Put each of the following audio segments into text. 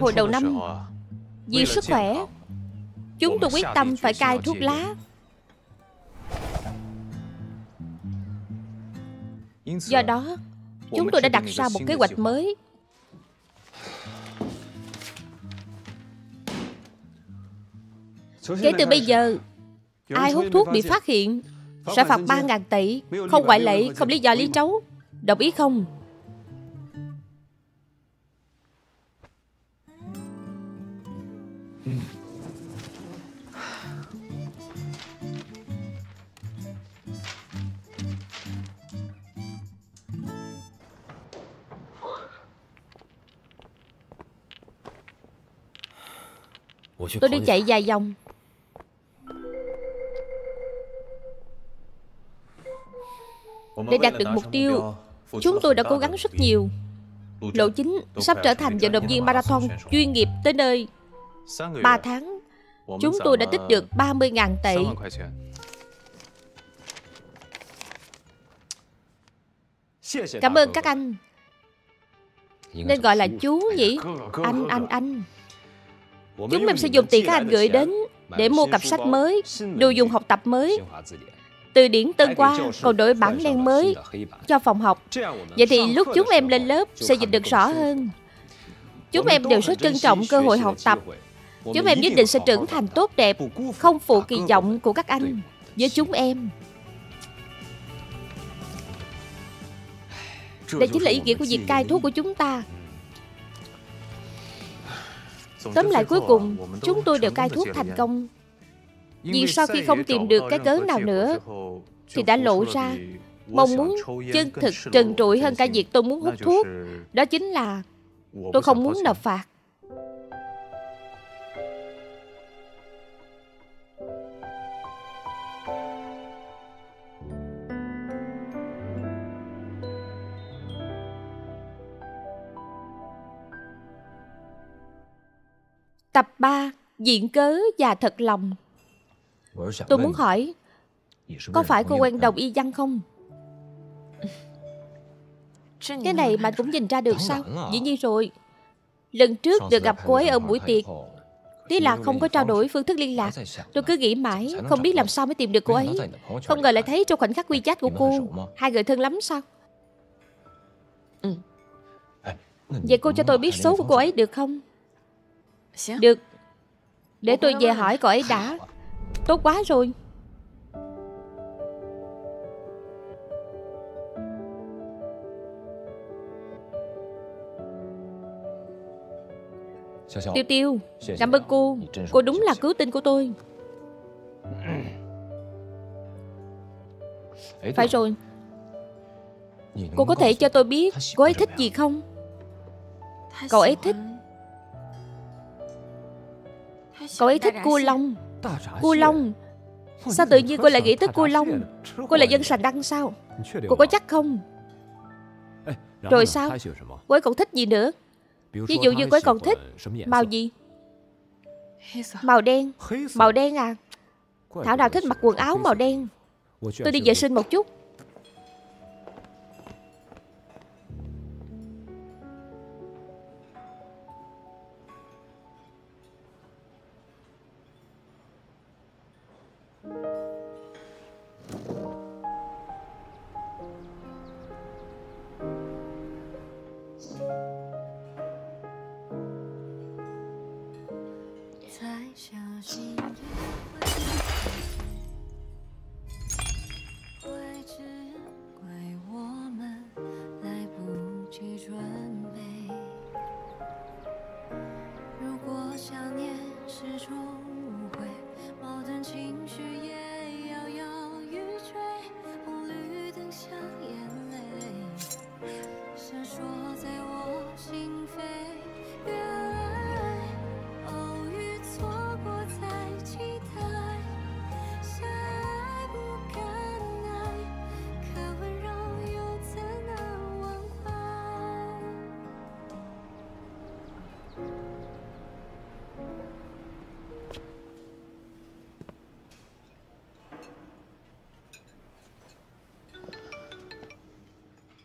Hồi đầu năm Vì sức khỏe Chúng tôi quyết tâm phải cai thuốc lá. Do đó Chúng tôi đã đặt ra một kế hoạch mới. Kể từ bây giờ Ai hút thuốc bị phát hiện Sẽ phạt 3.000 tỷ Không ngoại lệ, không lý do lý trấu Đồng ý không? Tôi đi chạy vài vòng Để đạt được mục tiêu Chúng tôi đã cố gắng rất nhiều. Lộ chính sắp trở thành vận động viên marathon chuyên nghiệp tới nơi 3 tháng. Chúng tôi đã tích được 30.000 tệ. Cảm ơn các anh. Nên gọi là chú nhỉ Anh, anh, anh. Chúng em sẽ dùng tiền các anh gửi đến Để mua cặp sách mới Đồ dùng học tập mới. Từ điển Tân Qua còn đổi bản đen mới Cho phòng học. Vậy thì lúc chúng em lên lớp Sẽ dịch được rõ hơn. Chúng em đều rất trân trọng cơ hội học tập Chúng em nhất định sẽ trưởng thành tốt đẹp Không phụ kỳ vọng của các anh. Với chúng em. Đây chính là ý nghĩa của việc cai thuốc của chúng ta. Tóm lại cuối cùng Chúng tôi đều cai thuốc thành công. Vì sau khi không tìm được cái cớ nào nữa Thì đã lộ ra Mong muốn chân thực trần trụi hơn cả việc tôi muốn hút thuốc. Đó chính là Tôi không muốn nộp phạt Tập 3 Diện cớ và thật lòng. Tôi muốn hỏi, Có phải cô quen đồng y văn không? Cái này mà cũng nhìn ra được sao? Dĩ nhiên rồi. Lần trước được gặp cô ấy ở buổi tiệc Tí là không có trao đổi phương thức liên lạc. Tôi cứ nghĩ mãi, Không biết làm sao mới tìm được cô ấy. Không ngờ lại thấy trong khoảnh khắc quy chat của cô, Hai người thân lắm sao? Ừ. Vậy cô cho tôi biết số của cô ấy được không? Được. Để tôi về hỏi cậu ấy đã. Tốt quá rồi. Tiêu Tiêu. Cảm ơn cô Cô đúng là cứu tinh của tôi. Phải rồi. Cô có thể cho tôi biết Cô ấy thích gì không? Cậu ấy thích Cậu ấy thích cua long. Cua long? Sao tự nhiên cô lại nghĩ tới cua long? Cô là dân sành đăng sao? Cô có chắc không? Rồi sao? Cô ấy còn thích gì nữa? Ví dụ như cô ấy còn thích Màu gì? Màu đen. Màu đen à? Thảo nào thích mặc quần áo màu đen? Tôi đi vệ sinh một chút.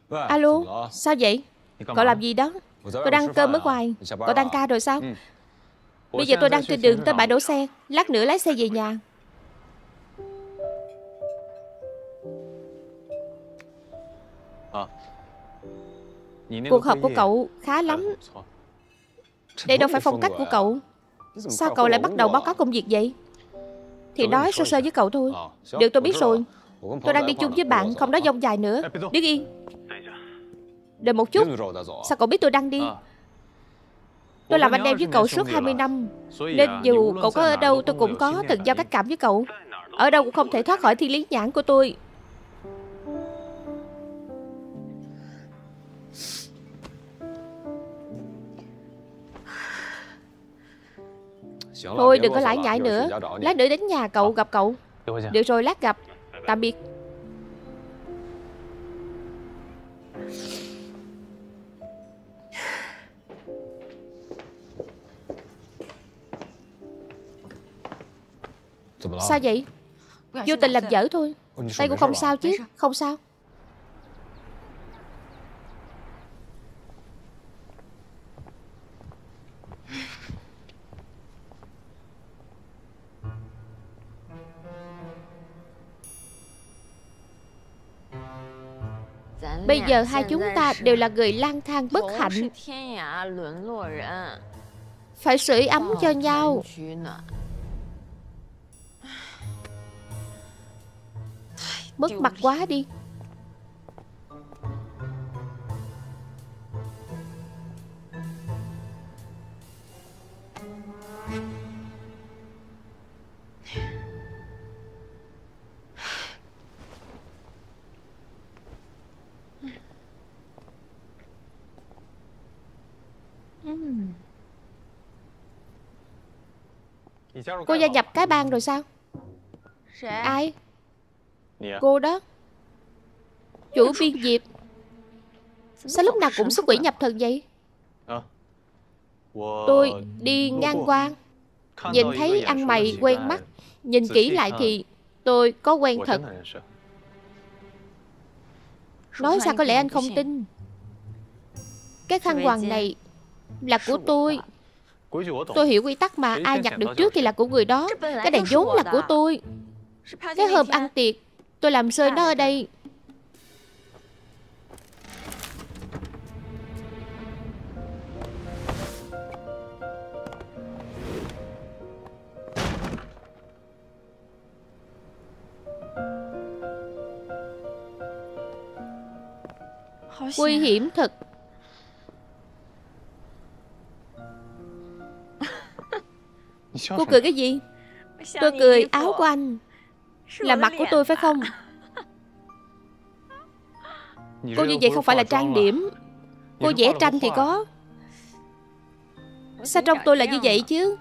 Alo, sao vậy? Cậu làm gì đó? Tôi đang cơm ở ngoài Cậu tăng ca rồi sao? Bây giờ tôi đang trên đường tới bãi đổ xe. Lát nữa lái xe về nhà. Cuộc họp của cậu khá lắm. Đây đâu phải phong cách của cậu. Sao cậu lại bắt đầu báo cáo công việc vậy? Thì nói sơ sơ với cậu thôi. Được tôi biết rồi. Tôi đang đi chung với bạn Không nói dông dài nữa. Đứng yên Đợi một chút. Sao cậu biết tôi đang đi? Tôi làm anh em với cậu suốt 20 năm. Nên dù cậu có ở đâu tôi cũng có từng giao cách cảm với cậu. Ở đâu cũng không thể thoát khỏi thiên lý nhãn của tôi. Thôi đừng có lải nhải nữa. Lát nữa đến nhà cậu gặp cậu. Được rồi lát gặp. Tạm biệt Sao vậy? Vô tình làm dở thôi. Tay cũng không sao chứ. Không sao. Bây giờ hai chúng ta đều là người lang thang bất hạnh. Phải sưởi ấm cho nhau Mất mặt quá đi. Cô gia nhập cái bang rồi sao? Ai Cô đó. Chủ viên Diệp. Sao lúc nào cũng xuất quỷ nhập thần vậy? Tôi đi ngang qua. Nhìn thấy ăn mày quen mắt Nhìn kỹ lại thì Tôi có quen thật. Nói sao có lẽ anh không tin? Cái khăn hoàng này Là của tôi. Tôi hiểu quy tắc mà Ai nhặt được trước thì là của người đó. Cái này vốn là của tôi. Cái hôm ăn tiệc Tôi làm rơi nó ở đây. Nguy hiểm thật. Cô cười cái gì? Tôi cười áo của anh Là mặt của tôi phải không? Cô như vậy không phải là trang điểm. Cô vẽ tranh thì có. Sao trong tôi là như vậy chứ?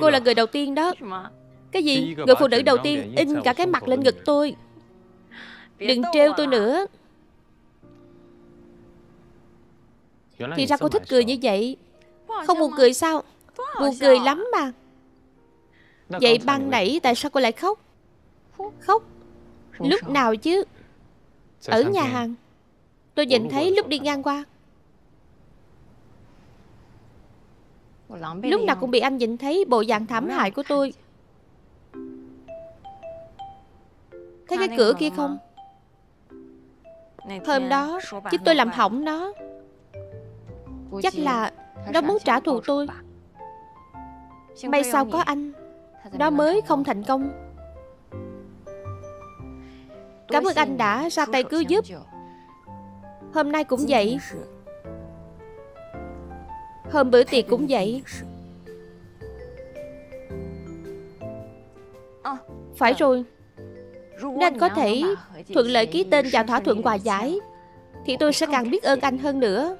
Cô là người đầu tiên đó. Cái gì? Người phụ nữ đầu tiên in cả cái mặt lên ngực tôi. Đừng trêu tôi nữa. Thì ra cô thích cười như vậy? Không buồn cười sao? Buồn cười lắm mà Vậy ban nãy tại sao cô lại khóc? Khóc. Lúc nào chứ? Ở nhà hàng. Tôi nhìn thấy lúc đi ngang qua. Lúc nào cũng bị anh nhìn thấy bộ dạng thảm hại của tôi. Thấy cái cửa kia không? Hôm đó Chứ tôi làm hỏng nó. Chắc là Nó muốn trả thù tôi. May sao có anh Nó mới không thành công. Cảm ơn anh đã ra tay cứu giúp. Hôm nay cũng vậy. Hôm bữa tiệc cũng vậy. Phải rồi. Nên có thể thuận lợi ký tên vào thỏa thuận quà giải Thì tôi sẽ càng biết ơn anh hơn nữa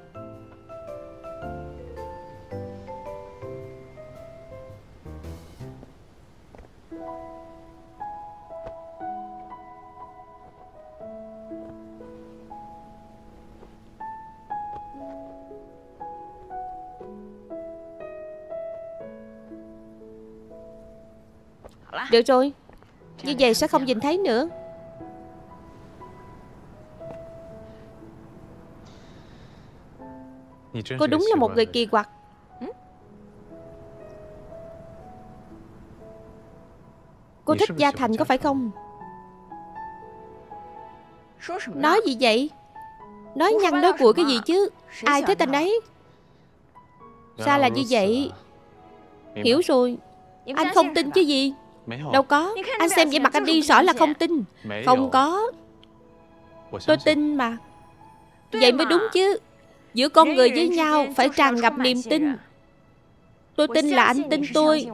Được rồi. Như vậy sẽ không nhìn thấy nữa. Cô đúng là một người kỳ quặc. Cô thích Gia Thành có phải không? Nói gì vậy? Nói nhăn nói cuội cái gì chứ? Ai thích anh ấy? Ra là như vậy? Hiểu rồi. Anh không tin chứ gì Đâu có. Anh xem vậy mặt anh đi rõ là không tin. Không có. Tôi tin mà. Vậy mới đúng chứ. Giữa con người với nhau Phải tràn ngập niềm tin. Tôi tin là anh tin tôi.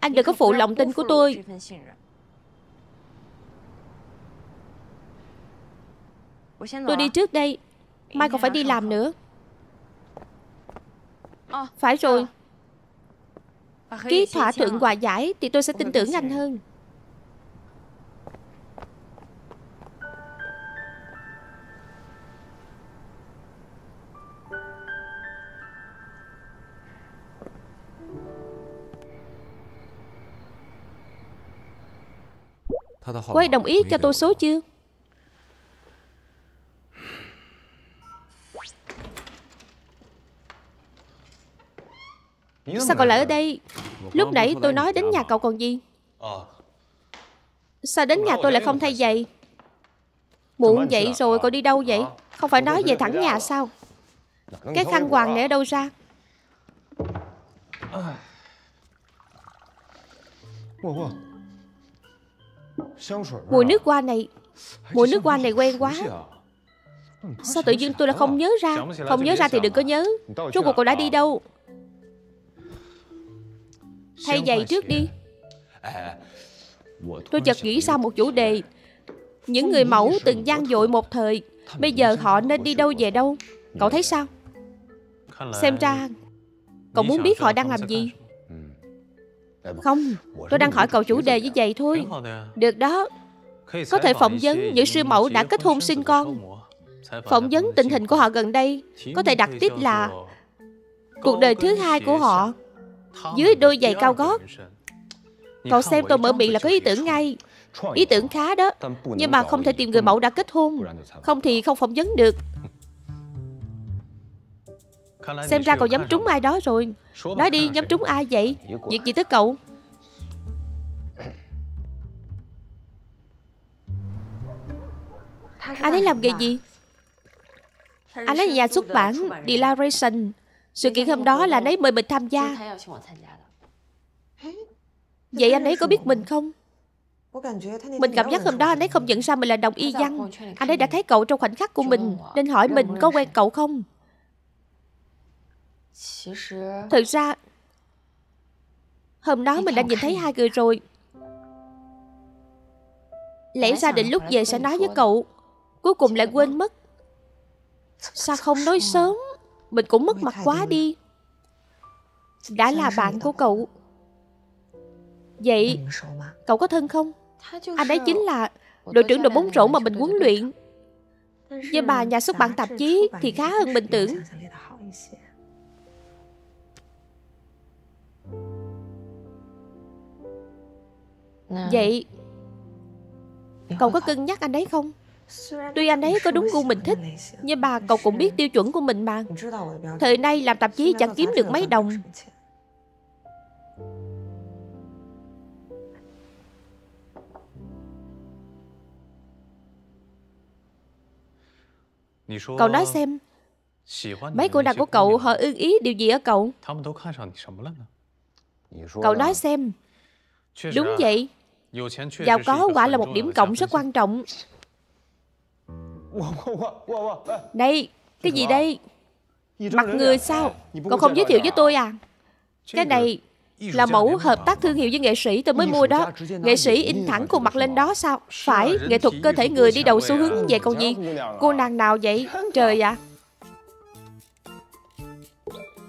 Anh đừng có phụ lòng tin của tôi. Tôi đi trước đây. Mai còn phải đi làm nữa. Phải rồi Ký thỏa thuận hòa giải Thì tôi sẽ tin tưởng anh hơn. Cô ấy đồng ý cho tôi số chưa Sao cậu lại ở đây? Lúc nãy tôi nói đến nhà cậu còn gì? Sao đến nhà tôi lại không thay giày? Muộn vậy rồi cậu đi đâu vậy? Không phải nói về thẳng nhà sao? Cái khăn quàng này ở đâu ra? Mùi nước hoa này. Mùi nước hoa này quen quá. Sao tự nhiên tôi lại không nhớ ra? Không nhớ ra thì đừng có nhớ. Rốt cuộc cậu đã đi đâu Thay giày trước đi. Tôi chợt nghĩ ra một chủ đề. Những người mẫu từng gian dội một thời Bây giờ họ nên đi đâu về đâu? Cậu thấy sao? Xem ra Cậu muốn biết họ đang làm gì. Không Tôi đang hỏi cậu chủ đề như vậy thôi. Được đó. Có thể phỏng vấn những sư mẫu đã kết hôn sinh con. Phỏng vấn tình hình của họ gần đây Có thể đặt tiếp là Cuộc đời thứ hai của họ dưới đôi giày cao gót. Cậu xem tôi mở miệng là có ý tưởng ngay. Ý tưởng khá đó Nhưng mà không thể tìm người mẫu đã kết hôn. Không thì không phỏng vấn được. Xem ra cậu nhắm trúng ai đó rồi. Nói đi nhắm trúng ai vậy? Việc gì tới cậu? Anh ấy làm nghề gì? Anh ấy nhà xuất bản Declaration sự kiện hôm đó là anh ấy mời mình tham gia. Vậy anh ấy có biết mình không? Mình cảm giác hôm đó anh ấy không nhận ra mình là đồng y văn. Anh ấy đã thấy cậu trong khoảnh khắc của mình Nên hỏi mình có quen cậu không? Thực ra Hôm đó mình đã nhìn thấy hai người rồi. Lẽ ra định lúc về sẽ nói với cậu Cuối cùng lại quên mất. Sao không nói sớm mình cũng mất mặt quá đi. Đã là bạn của cậu. Vậy Cậu có thân không? Anh ấy chính là Đội trưởng đội bóng rổ mà mình huấn luyện. Nhưng bà nhà xuất bản tạp chí Thì khá hơn mình tưởng. Vậy Cậu có cân nhắc anh ấy không Tuy anh ấy có đúng gu mình thích, Nhưng mà cậu cũng biết tiêu chuẩn của mình mà. Thời nay làm tạp chí chẳng kiếm được mấy đồng. Cậu nói xem, Mấy cô nàng của cậu họ ưng ý điều gì ở cậu? Cậu nói xem. Đúng vậy. Giàu có quả là một điểm cộng rất quan trọng đây, cái gì đây? Mặt người sao? Cậu không giới thiệu với tôi à? Cái này là mẫu hợp tác thương hiệu với nghệ sĩ tôi mới mua đó. Nghệ sĩ in thẳng khuôn mặt lên đó sao? Phải, nghệ thuật cơ thể người đi đầu xu hướng về còn gì? Cô nàng nào vậy? Trời ạ.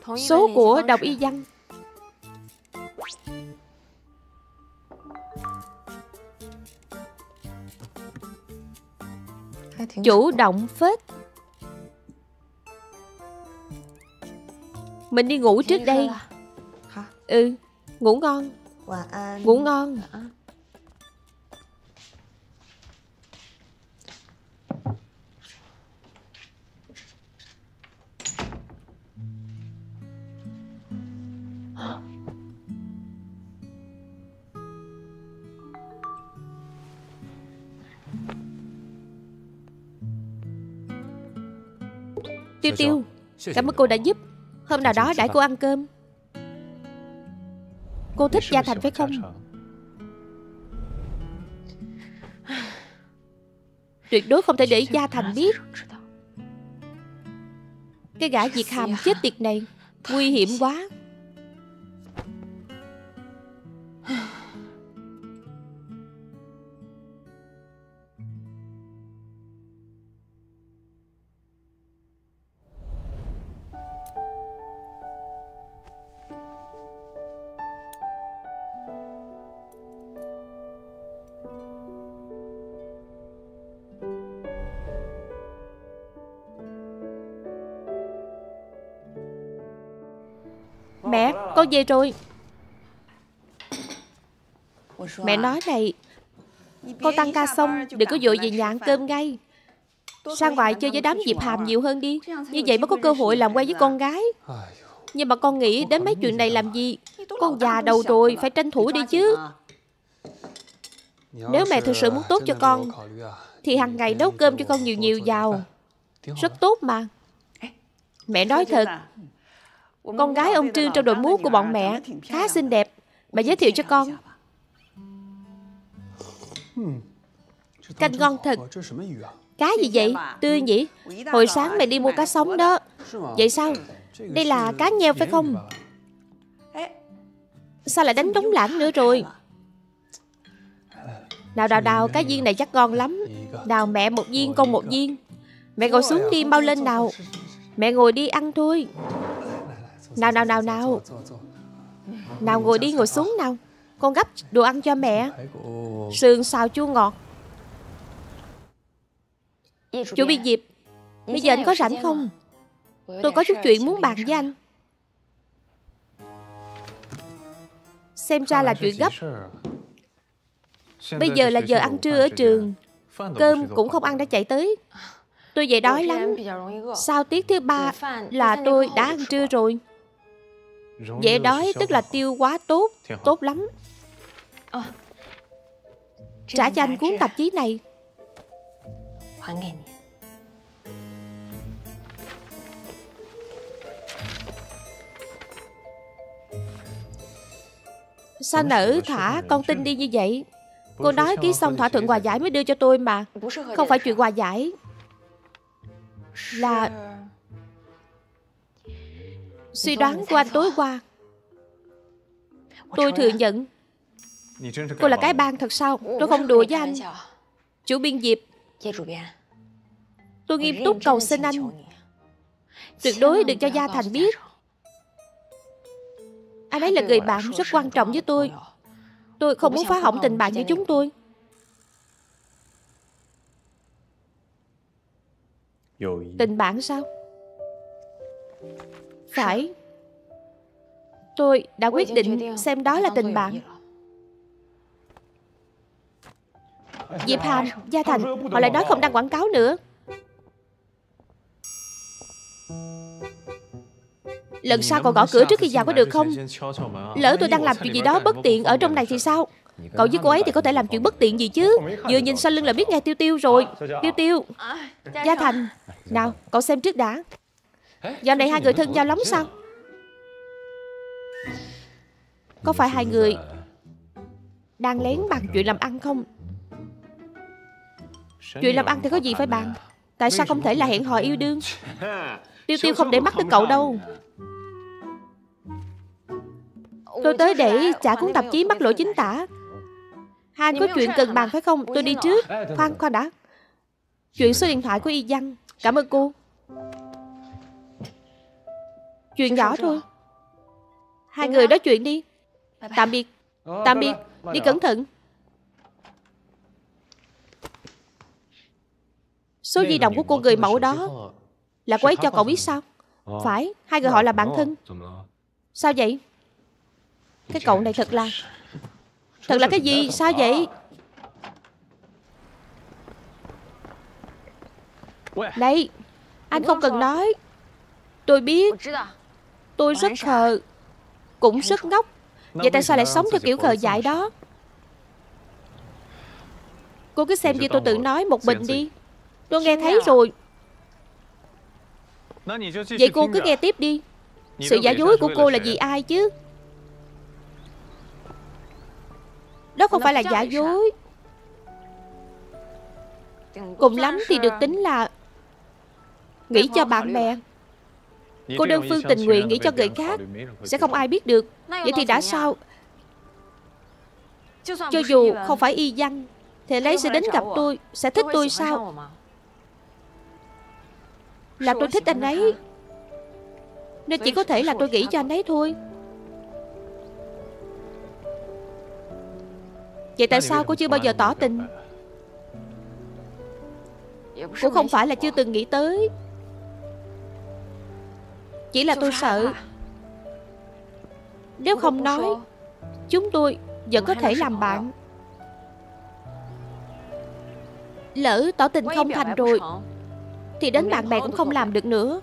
À. Số của đọc y văn Chủ động phết. Mình đi ngủ trước đây. Ừ Ngủ ngon. Ngủ ngon Tiêu Tiêu Cảm ơn cô đã giúp. Hôm nào đó đãi cô ăn cơm. Cô thích Gia Thành phải không? Tuyệt đối không thể để Gia Thành biết. Cái gã diệt hàm chết tiệt này Nguy hiểm quá con về rồi. Mẹ nói này Con tăng ca xong Đừng có vội về nhà ăn cơm ngay. Sang ngoài chơi với đám dịp hàm nhiều hơn đi. Như vậy mới có cơ hội làm quen với con gái. Nhưng mà con nghĩ đến mấy chuyện này làm gì? Con già đầu rồi Phải tranh thủ đi chứ. Nếu mẹ thực sự muốn tốt cho con Thì hàng ngày nấu cơm cho con nhiều nhiều vào. Rất tốt mà. Mẹ nói thật con gái ông Trương trong đội múa của bọn mẹ Khá xinh đẹp. Bà giới thiệu cho con. Canh ngon thật. Cá gì vậy? Tươi nhỉ? Hồi sáng mẹ đi mua cá sống đó. Vậy sao? Đây là cá nheo phải không? Sao lại đánh trống lãng nữa rồi? Nào đào đào, cá viên này chắc ngon lắm. Nào mẹ một viên, con một viên. Mẹ ngồi xuống đi, mau lên nào. Mẹ ngồi đi ăn thôi nào nào nào nào. Nào ngồi đi, ngồi xuống nào. Con gấp đồ ăn cho mẹ. Sườn xào chua ngọt. Chủ biên Diệp, Bây giờ anh có rảnh không? Tôi có chút chuyện muốn bàn với anh. Xem ra là chuyện gấp. Bây giờ là giờ ăn trưa ở trường. Cơm cũng không ăn đã chạy tới. Tôi vậy đói lắm. Sao tiết thứ ba là tôi đã ăn trưa rồi? Dễ đói tức là tiêu quá tốt Tốt lắm. Trả cho anh cuốn tạp chí này. Sao nở thả con tin đi như vậy? Cô nói ký xong thỏa thuận hòa giải mới đưa cho tôi mà. Không phải chuyện hòa giải. Là Suy đoán của anh tối qua. Tôi thừa nhận. Cô là cái bang thật sao? Tôi không đùa với anh. Chủ biên Diệp. Tôi nghiêm túc cầu xin anh. Tuyệt đối đừng cho Gia Thành biết. Anh ấy là người bạn rất quan trọng với tôi. Tôi không muốn phá hỏng tình bạn với chúng tôi. Tình bạn sao? Phải. Tôi đã quyết định xem đó là tình bạn. Diệp Hàm, Gia Thành Họ lại nói không đăng quảng cáo nữa. Lần sau còn gõ cửa trước khi vào có được không? Lỡ tôi đang làm chuyện gì đó bất tiện Ở trong này thì sao? Cậu với cô ấy thì có thể làm chuyện bất tiện gì chứ? Vừa nhìn sau lưng là biết nghe Tiêu Tiêu rồi. Tiêu Tiêu. Gia Thành Nào cậu xem trước đã Dạo này hai người thân nhau lắm sao? Có phải hai người Đang lén bàn chuyện làm ăn không? Chuyện làm ăn thì có gì phải bàn? Tại sao không thể là hẹn hò yêu đương? Tiêu tiêu không để mắt tới cậu đâu. Tôi tới để trả cuốn tạp chí mắc lỗi chính tả. Hai anh có chuyện cần bàn phải không? Tôi đi trước. Khoan khoan đã. Chuyện số điện thoại của Y Văn. Cảm ơn cô Chuyện nhỏ thôi. Hai người nói chuyện đi. Tạm biệt. Tạm biệt. Đi cẩn thận. Số di động của cô người mẫu đó Là cô ấy cho cậu biết sao? Phải Hai người họ là bạn thân. Sao vậy? Cái cậu này thật là Thật là cái gì? Sao vậy? Này Anh không cần nói. Tôi biết Tôi rất khờ. Cũng rất ngốc. Vậy tại sao lại sống theo kiểu khờ dại đó? Cô cứ xem như tôi tự nói một mình đi. Tôi nghe thấy rồi. Vậy cô cứ nghe tiếp đi. Sự giả dối của cô là vì ai chứ? Đó không phải là giả dối. Cùng lắm thì được tính là Nghĩ cho bạn bè Cô đơn phương tình nguyện nghĩ cho người khác. Sẽ không ai biết được. Vậy thì đã sao? Cho dù không phải y văn Thì lấy sẽ đến gặp tôi Sẽ thích tôi sao? Là tôi thích anh ấy. Nên chỉ có thể là tôi nghĩ cho anh ấy thôi. Vậy tại sao cô chưa bao giờ tỏ tình? Cũng không phải là chưa từng nghĩ tới Chỉ là tôi sợ. Nếu không nói Chúng tôi vẫn có thể làm bạn. Lỡ tỏ tình không thành rồi Thì đến bạn bè cũng không làm được nữa.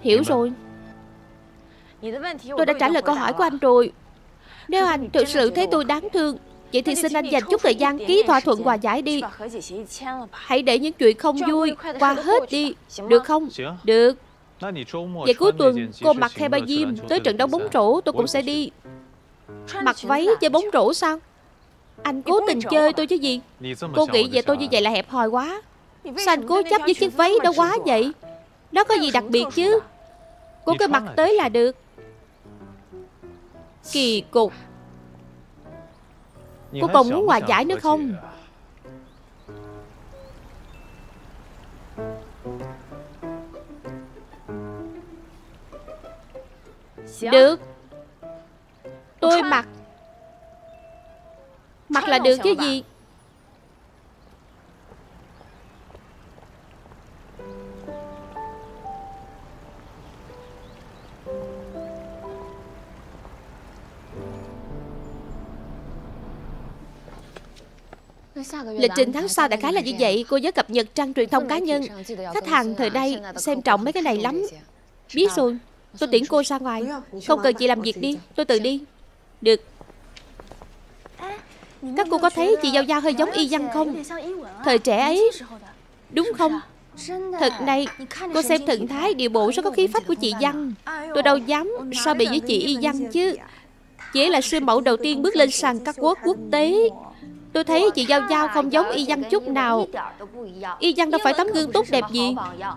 Hiểu rồi. Tôi đã trả lời câu hỏi của anh rồi. Nếu anh thực sự thấy tôi đáng thương Vậy thì xin anh dành chút thời gian ký thỏa thuận hòa giải đi. Hãy để những chuyện không vui qua hết đi. Được không? Được. Vậy cuối tuần cô mặc khe ba diêm Tới trận đấu bóng rổ tôi cũng sẽ đi. Mặc váy chơi bóng rổ sao? Anh cố tình chơi tôi chứ gì? Cô nghĩ về tôi như vậy là hẹp hòi quá. Sao anh cố chấp với chiếc váy đó quá vậy? Nó có gì đặc biệt chứ? Cô cứ mặc tới là được. Kỳ cục Cô còn muốn hòa giải nữa không? Được. Tôi mặc. Mặc là được chứ gì Lịch trình tháng sau đại khái là như vậy Cô nhớ cập nhật trang truyền thông cá nhân Khách hàng thời nay xem trọng mấy cái này lắm Biết rồi Tôi tiễn cô ra ngoài Không cần chị làm việc đi Tôi tự đi Được Các cô có thấy chị Giao Giao hơi giống y văn không Thời trẻ ấy Đúng không Thật này Cô xem thần thái điệu bộ rất có khí phách của chị Văn Tôi đâu dám so bị với chị y văn chứ Chị ấy là sư mẫu đầu tiên bước lên sàn các quốc quốc tế Tôi thấy chị Giao Giao không giống Y Văn chút nào. Y Văn đâu phải tấm gương tốt đẹp gì.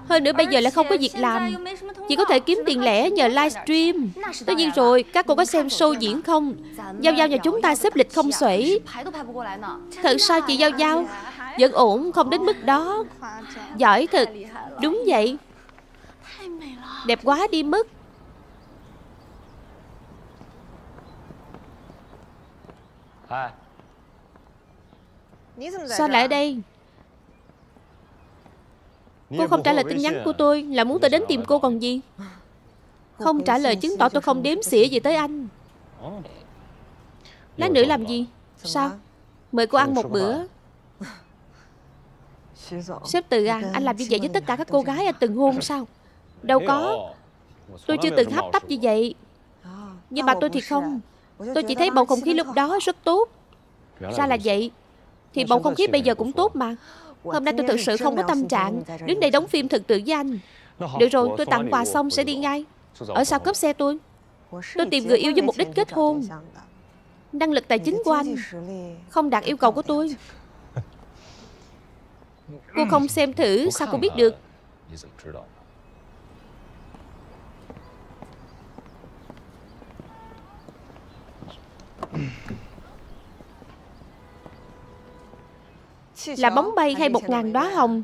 Hơn nữa bây giờ lại không có việc làm. Chỉ có thể kiếm tiền lẻ nhờ livestream. Tất nhiên rồi, các cô có xem show diễn không? Giao Giao nhà chúng ta xếp lịch không xuể. Thật sao chị Giao Giao? Vẫn ổn, không đến mức đó. Giỏi thật. Đúng vậy. Đẹp quá đi mất. Sao lại ở đây? Cô không trả lời tin nhắn của tôi Là muốn tôi đến tìm cô còn gì? Không trả lời chứng tỏ tôi không đếm xỉa gì tới anh. Lát nữa làm gì? Sao? Mời cô ăn một bữa. Sếp từ à Anh làm như vậy với tất cả các cô gái anh từng hôn sao? Đâu có. Tôi chưa từng hấp tấp như vậy. Nhưng mà tôi thì không. Tôi chỉ thấy bầu không khí lúc đó rất tốt. Ra là vậy thì bầu không khí bây giờ cũng tốt mà. Hôm nay tôi thực sự không có tâm trạng Đứng đây đóng phim thực tự với anh. Được rồi tôi tặng quà xong sẽ đi ngay. Ở sau cốp xe tôi. Tôi tìm người yêu với mục đích kết hôn. Năng lực tài chính của anh Không đạt yêu cầu của tôi. Cô không xem thử Sao cô biết được Là bóng bay hay một ngàn đóa hồng?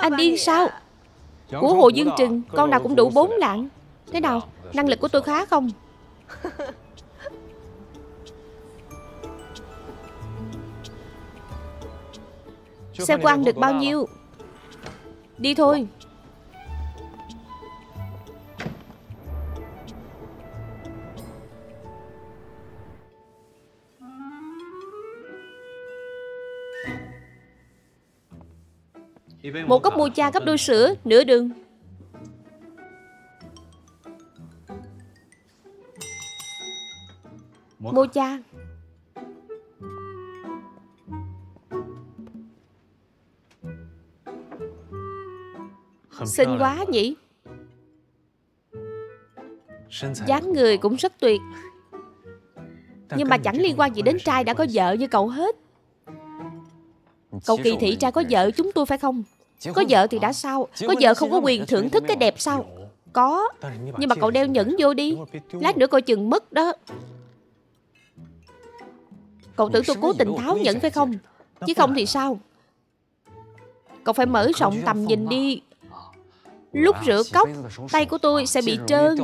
Anh điên sao? Của Hồ Dương Trừng Con nào cũng đủ bốn lạng. Thế nào Năng lực của tôi khá không? Xem cô ăn được bao nhiêu? Đi thôi Một cốc mocha gấp đôi sữa, nửa đường. Mocha Xinh quá nhỉ. Dáng người cũng rất tuyệt. Nhưng mà chẳng liên quan gì đến trai đã có vợ như cậu hết. Cậu kỳ thị trai có vợ chúng tôi phải không? Có vợ thì đã sao? Có vợ không có quyền thưởng thức cái đẹp sao? có nhưng mà cậu đeo nhẫn vô đi. lát nữa coi chừng mất đó. Cậu tưởng tôi cố tình tháo nhẫn phải không? Chứ không thì sao? Cậu phải mở rộng tầm nhìn đi. Lúc rửa cốc, tay của tôi sẽ bị trơn,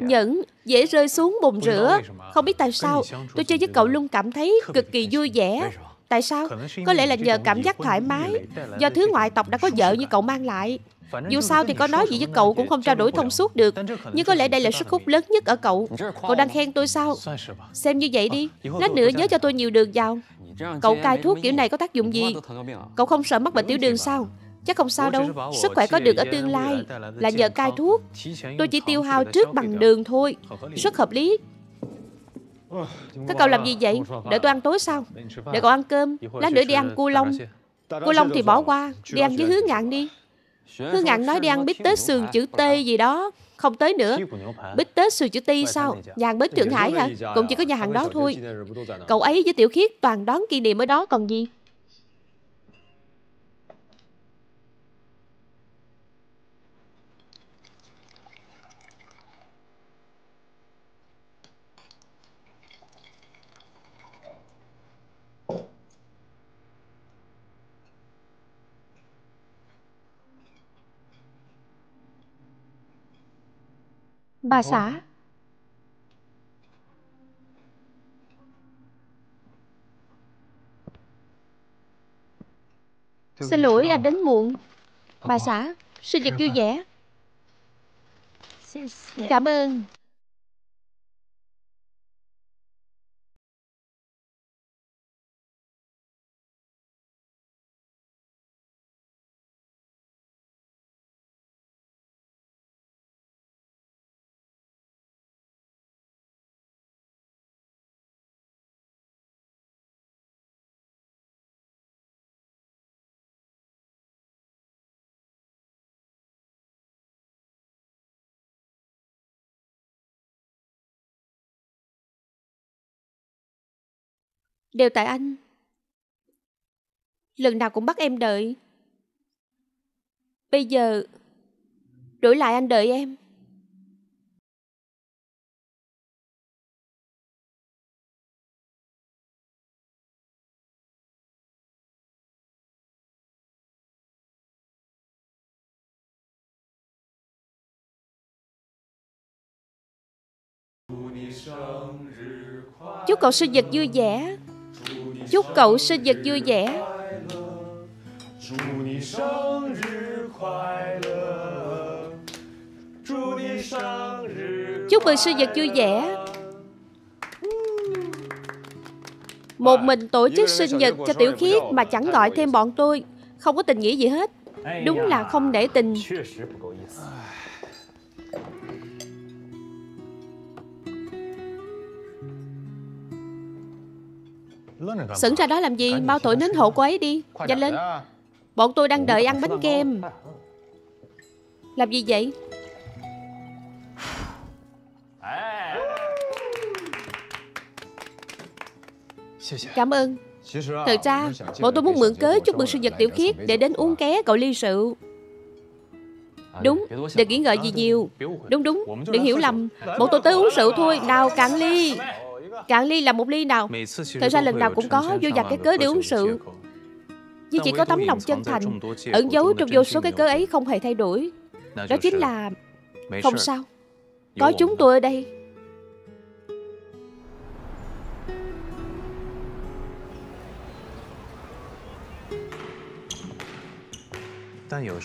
nhẫn, dễ rơi xuống bồn rửa. Không biết tại sao, tôi chơi với cậu luôn cảm thấy cực kỳ vui vẻ. Tại sao? Có lẽ là nhờ cảm giác thoải mái, do thứ ngoại tộc đã có vợ như cậu mang lại. Dù sao thì có nói gì với cậu cũng không trao đổi thông suốt được. Nhưng có lẽ đây là sức hút lớn nhất ở cậu. Cậu đang khen tôi sao? Xem như vậy đi. Lát nữa nhớ cho tôi nhiều đường vào. Cậu cai thuốc kiểu này có tác dụng gì? Cậu không sợ mắc bệnh tiểu đường sao? Chắc không sao đâu. Sức khỏe có được ở tương lai. Là nhờ cai thuốc. Tôi chỉ tiêu hao trước bằng đường thôi. Rất hợp lý các cậu làm gì vậy? Để tôi ăn tối sao Để cậu ăn cơm. Lát nữa đi ăn cua lông. Cua lông thì bỏ qua. Đi ăn với hứa ngạn đi. Hứa ngạn nói đi ăn bít tết sườn chữ T gì đó. Không tới nữa. Bít tết sườn chữ T sao? Nhà hàng bến Thượng Hải hả? Cũng chỉ có nhà hàng đó thôi. Cậu ấy với Tiểu Khiết toàn đón kỷ niệm ở đó còn gì? Bà xã? Xin lỗi anh đến muộn. Bà xã Sinh nhật vui vẻ. Cảm ơn Đều tại anh. Lần nào cũng bắt em đợi. Bây giờ, Đổi lại anh đợi em. Chúc cậu sinh nhật vui vẻ. Chúc cậu sinh nhật vui vẻ. Chúc mừng sinh nhật vui vẻ. Một mình tổ chức sinh nhật cho Tiểu Khiết Mà chẳng gọi thêm bọn tôi. Không có tình nghĩa gì hết. Đúng là không để tình. Sững ra đó làm gì? Mau thổi nến hộ cô ấy đi. Nhanh lên. Bọn tôi đang đợi ăn bánh kem. Làm gì vậy? Cảm ơn. Thật ra Bọn tôi muốn mượn cớ chúc mừng sinh nhật tiểu khiết Để đến uống ké cậu ly rượu. Đúng, đừng nghĩ ngợi gì nhiều. Đúng đúng, đừng hiểu lầm. Bọn tôi tới uống rượu thôi Nào cạn ly. Cạn ly là một ly nào Thật ra lần nào cũng có vô dặt cái cớ để uống rượu Nhưng chỉ có tấm lòng chân thành Ẩn giấu trong vô số cái cớ ấy không hề thay đổi Đó chính là Không sao Có chúng tôi ở đây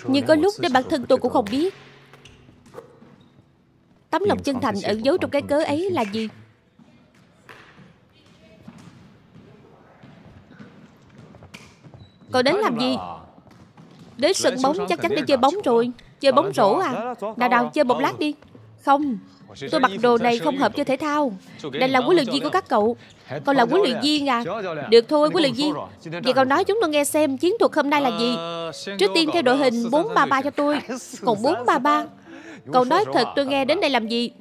Nhưng có lúc đến bản thân tôi cũng không biết Tấm lòng chân thành ẩn giấu trong cái cớ ấy là gì Cậu đến làm gì? Đến sân bóng chắc chắn đi chơi bóng rồi. Chơi bóng rổ à? Nào nào chơi một lát đi. Không Tôi mặc đồ này không hợp cho thể thao. Đây là huấn luyện viên của các cậu. Còn là huấn luyện viên à? Được thôi huấn luyện viên. Vậy cậu nói chúng tôi nghe xem chiến thuật hôm nay là gì. Trước tiên theo đội hình 433 cho tôi. Còn 433 Cậu nói thật tôi nghe đến đây làm gì?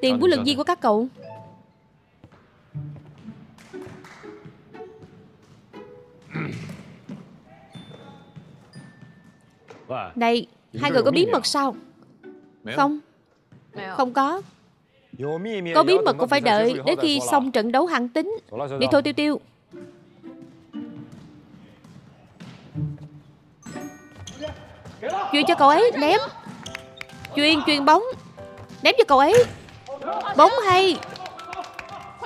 Tiền huấn luyện viên của các cậu Này Hai người có bí mật sao? Không Không có. Có bí mật cũng phải đợi Đến khi xong trận đấu hẳn tính. Đi thôi tiêu tiêu. Chuyên cho cậu ấy ném. Chuyên chuyên bóng. Ném cho cậu ấy. Bóng hay.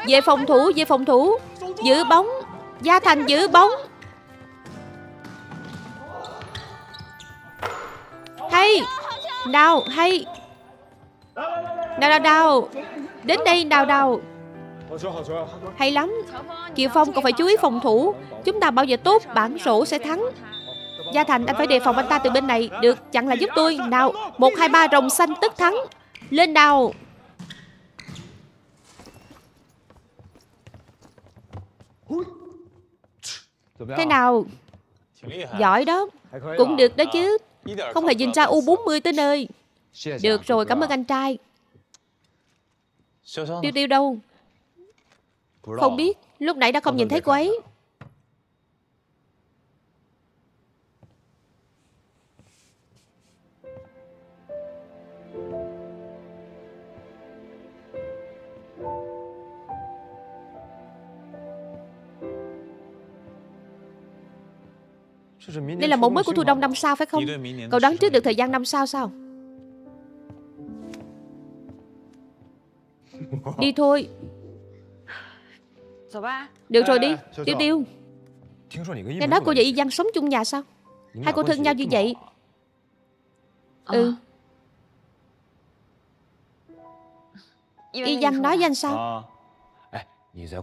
Về phòng thủ Về phòng thủ. Giữ bóng. Gia Thành giữ bóng Hay. Đào hay. Đào đào đào. Đến đây, đào đào. Hay lắm. Kiều Phong còn phải chú ý phòng thủ. Chúng ta bảo vệ tốt, bản sổ sẽ thắng. Gia Thành, anh phải đề phòng anh ta từ bên này. Được chẳng là giúp tôi. Nào, một, hai, ba, rồng xanh tức thắng. Lên đào. Thế nào? Giỏi đó. Cũng được đó chứ không hề nhìn ra U40 tới nơi Được rồi cảm ơn anh trai. Tiêu tiêu đâu? Không biết Lúc nãy đã không nhìn thấy cô ấy đây là mẫu mới của thu đông năm sau phải không? Cậu đoán trước được thời gian năm sau sao? Đi thôi. Được rồi đi Tiêu tiêu. Nghe nói cô và Y Văn sống chung nhà sao? Hai cô thân nhau như vậy. Ừ. Y Văn nói với anh sao?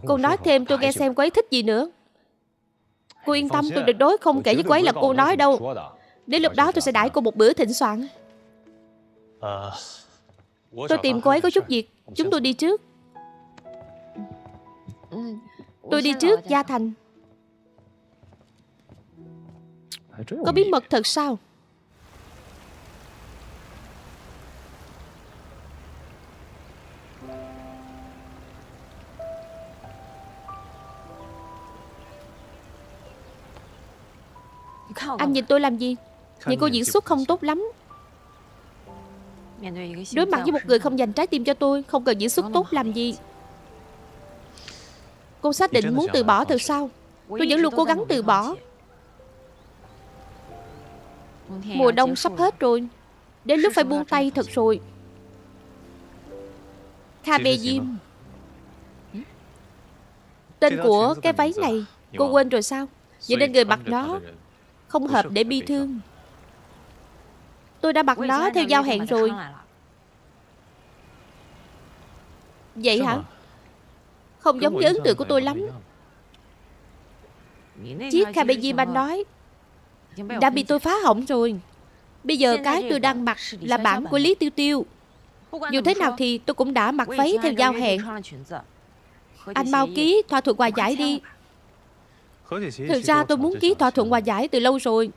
Cô nói thêm tôi nghe xem cô ấy thích gì nữa Cô yên tâm tôi tuyệt đối không kể với cô ấy là cô nói đâu. Đến lúc đó tôi sẽ đãi cô một bữa thịnh soạn. Tôi tìm cô ấy có chút việc. Chúng tôi đi trước. Tôi đi trước Gia Thành. Có bí mật thật sao Anh nhìn tôi làm gì? Nhìn cô diễn xuất không tốt lắm. Đối mặt với một người không dành trái tim cho tôi Không cần diễn xuất tốt làm gì? Cô xác định muốn từ bỏ thật sao Tôi vẫn luôn cố gắng từ bỏ. Mùa đông sắp hết rồi. Đến lúc phải buông tay thật rồi. Kha Bê Diêm. Tên của cái váy này. Cô quên rồi sao? Vậy nên người mặc nó không hợp để bi thương. Tôi đã mặc nó theo giao hẹn rồi. Vậy hả? Không giống với ấn tượng của tôi lắm. Chiếc Kabejim anh nói Đã bị tôi phá hỏng rồi. Bây giờ cái tôi đang mặc Là bản của Lý Tiêu Tiêu. Dù thế nào thì tôi cũng đã mặc váy theo giao hẹn Anh mau ký thỏa thuận quà giải đi Thực ra tôi muốn ký thỏa thuận hòa giải từ lâu rồi.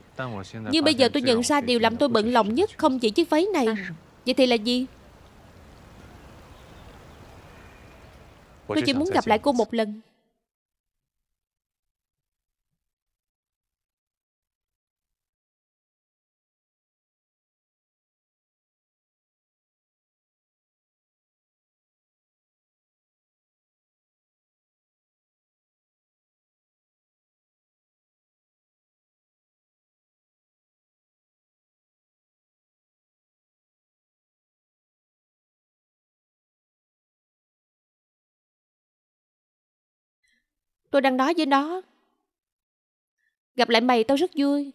Nhưng bây giờ tôi nhận ra điều làm tôi bận lòng nhất Không chỉ chiếc váy này. Vậy thì là gì? Tôi chỉ muốn gặp lại cô một lần Tôi đang nói với nó. Gặp lại mày tao rất vui.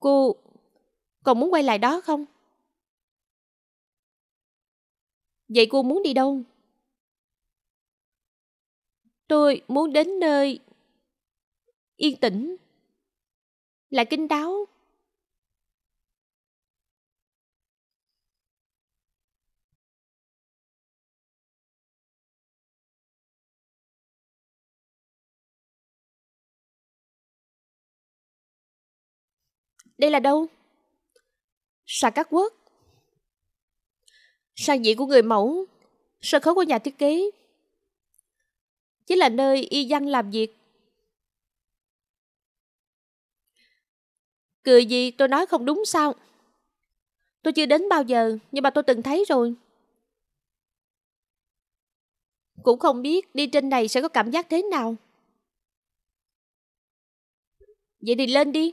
Cô còn muốn quay lại đó không? Vậy cô muốn đi đâu? Tôi muốn đến nơi yên tĩnh, là kinh đáo. Đây là đâu? sàn Cát Quốc. Sàn diện của người mẫu, sân khấu của nhà thiết kế. Chính là nơi y văn làm việc. Cười gì tôi nói không đúng sao? Tôi chưa đến bao giờ, nhưng mà tôi từng thấy rồi. Cũng không biết đi trên này sẽ có cảm giác thế nào. Vậy thì lên đi.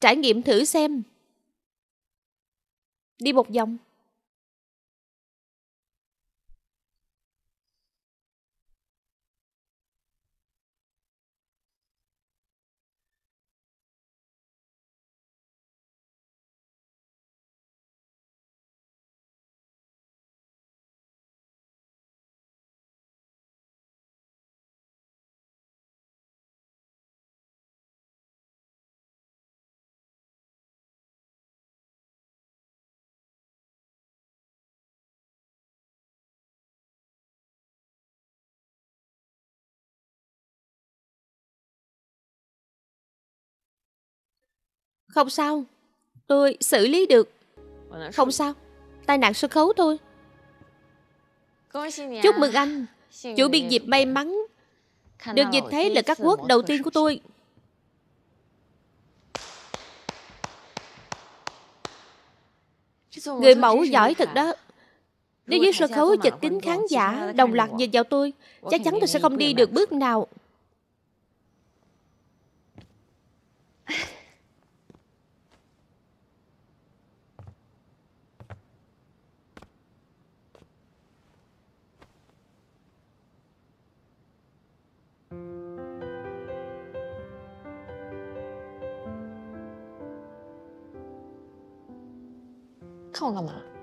Trải nghiệm thử xem. Đi một vòng. Không sao. Tôi xử lý được. Không sao. Tai nạn sân khấu thôi. Chúc mừng anh. Chủ biên dịp may mắn. Được nhìn thấy là các quốc đầu tiên của tôi. Người mẫu giỏi thật đó. Nếu dưới sân khấu chật kính khán giả Đồng loạt nhìn vào tôi Chắc chắn tôi sẽ không đi được bước nào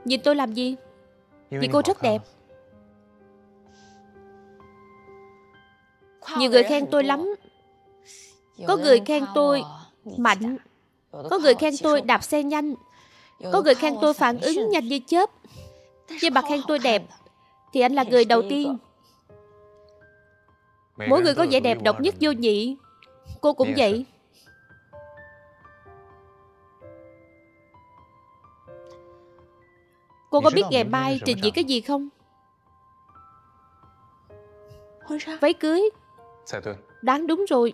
Nhìn tôi làm gì? Vì cô rất đẹp. Nhiều người khen tôi lắm. Có người khen tôi mạnh. Có người khen tôi đạp xe nhanh. Có người khen tôi phản ứng nhanh như chớp. Nhưng mà khen tôi đẹp Thì anh là người đầu tiên. Mỗi người có vẻ đẹp độc nhất vô nhị. Cô cũng vậy Cô có biết ngày mai trình diễn cái gì không? Váy cưới. Đáng đúng rồi.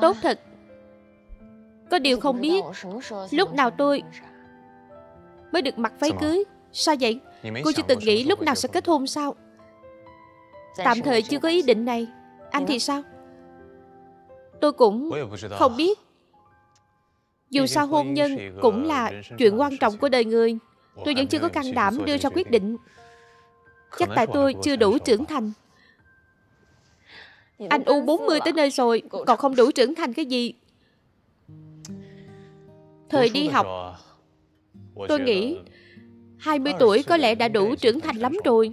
Tốt thật. Có điều không biết Lúc nào tôi Mới được mặc váy cưới? Sao vậy? Cô chưa từng nghĩ lúc nào sẽ kết hôn sao? Tạm thời chưa có ý định này. Anh thì sao? Tôi cũng không biết dù sao hôn nhân cũng là chuyện quan trọng của đời người. Tôi vẫn chưa có can đảm đưa ra quyết định. Chắc tại tôi chưa đủ trưởng thành. Anh U40 tới nơi rồi Còn không đủ trưởng thành cái gì? Thời đi học Tôi nghĩ 20 tuổi có lẽ đã đủ trưởng thành lắm rồi.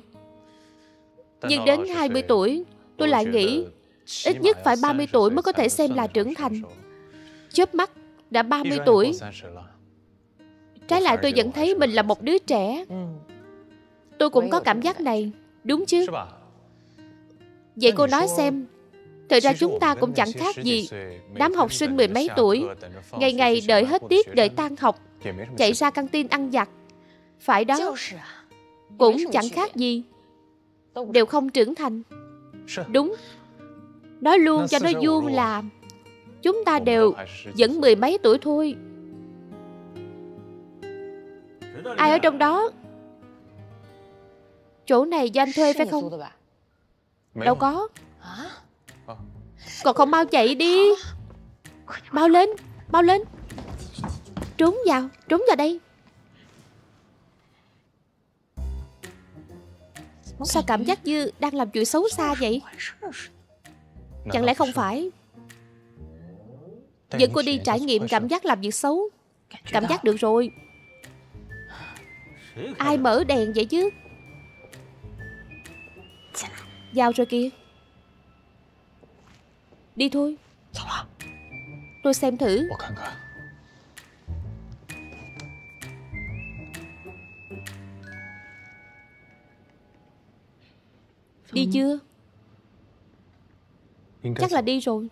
Nhưng đến 20 tuổi Tôi lại nghĩ Ít nhất phải 30 tuổi mới có thể xem là trưởng thành. Chớp mắt đã 30 tuổi. Trái lại tôi vẫn thấy mình là một đứa trẻ. Ừ. Tôi cũng có cảm giác này Đúng chứ? Vậy cô nói xem Thật ra chúng ta cũng chẳng khác gì Đám học sinh mười mấy tuổi Ngày ngày đợi hết tiết đợi tan học Chạy ra căng tin ăn giặt. Phải đó Cũng chẳng khác gì. Đều không trưởng thành. Đúng. Nói luôn cho nó vuông là Chúng ta đều vẫn mười mấy tuổi thôi. Ai ở trong đó? Chỗ này do anh thuê phải không? Đâu có. Còn không mau chạy đi. Mau lên Mau lên. Trốn vào Trốn vào đây. Sao cảm giác như đang làm chuyện xấu xa vậy? Chẳng lẽ không phải? Dẫn cô đi trải nghiệm cảm giác làm việc xấu. Cảm giác được rồi. Ai mở đèn vậy chứ? Giao rồi kia Đi thôi. Tôi xem thử. Đi chưa? Chắc là đi rồi.